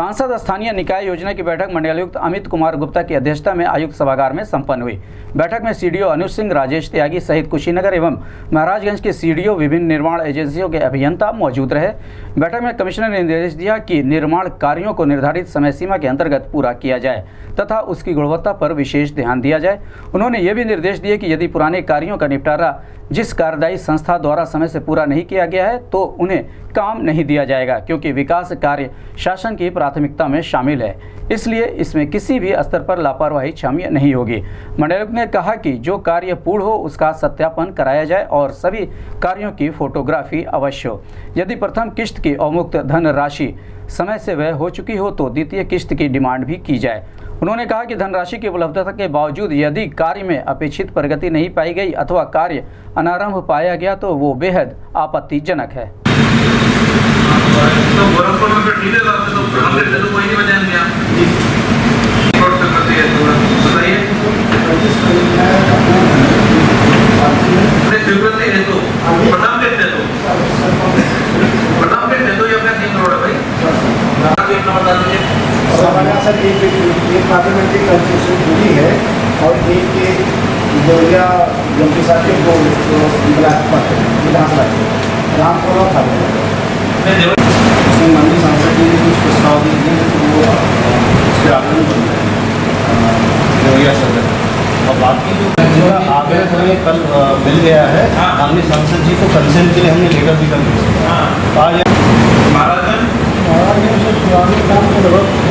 सांसद स्थानीय निकाय योजना की बैठक मंडलायुक्त अमित कुमार गुप्ता की अध्यक्षता में आयुक्त सभागार में संपन्न हुई। बैठक में सीडीओ अनुज सिंह, राजेश त्यागी सहित कुशीनगर एवं महाराजगंज के सीडीओ विभिन्न निर्माण एजेंसियों के अभियंता मौजूद रहे। बैठक में कमिश्नर ने निर्देश दिया कि निर्माण कार्यों को निर्धारित समय सीमा के अंतर्गत पूरा किया जाए तथा उसकी गुणवत्ता पर विशेष ध्यान दिया जाए। उन्होंने ये भी निर्देश दिए कि यदि पुराने कार्यों का निपटारा जिस कार्यदायी संस्था द्वारा समय से पूरा नहीं किया गया है तो उन्हें काम नहीं दिया जाएगा, क्योंकि विकास कार्य शासन की में शामिल है। इसलिए इसमें किसी भी स्तर पर लापरवाही क्षम्य नहीं होगी। मंडलायुक्त ने कहा कि जो कार्य पूर्ण हो, उसका सत्यापन कराया जाए और सभी कार्यों की फोटोग्राफी अवश्य हो। यदि प्रथम किश्त की अवमुक्त धन राशि समय से व्यय हो चुकी हो तो द्वितीय किश्त की डिमांड भी की जाए। उन्होंने कहा कि धनराशि की उपलब्धता के बावजूद यदि कार्य में अपेक्षित प्रगति नहीं पाई गई अथवा कार्य अनारंभ पाया गया तो वो बेहद आपत्तिजनक है तो गोरखपुर में फिर ठीक है तो तो हम लेते तो कोई नहीं बचा दिया रिपोर्ट से करती है तो बताइए अपने स्वीकृति है तो प्रथम लेते तो प्रथम लेते करोड़ बता दीजिए सर एक एक पार्लियामेंट्री कंस्टिट्यूशन पूरी है और एक एक जोरिया एमपी साहब के दो विधानसभा विधानसभा के रामपुर और खाली इसमें माननीय सांसद जी ने कुछ प्रस्ताव दिए थे तो वो उसके आवेदन बन रहे सदन और बाकी जो आवेदन हमें कल मिल गया है। माननीय सांसद जी को कंसेंट के लिए हमने लेकर भी कर दिया हाँ आज महाराजगंज महाराज से पुराने काम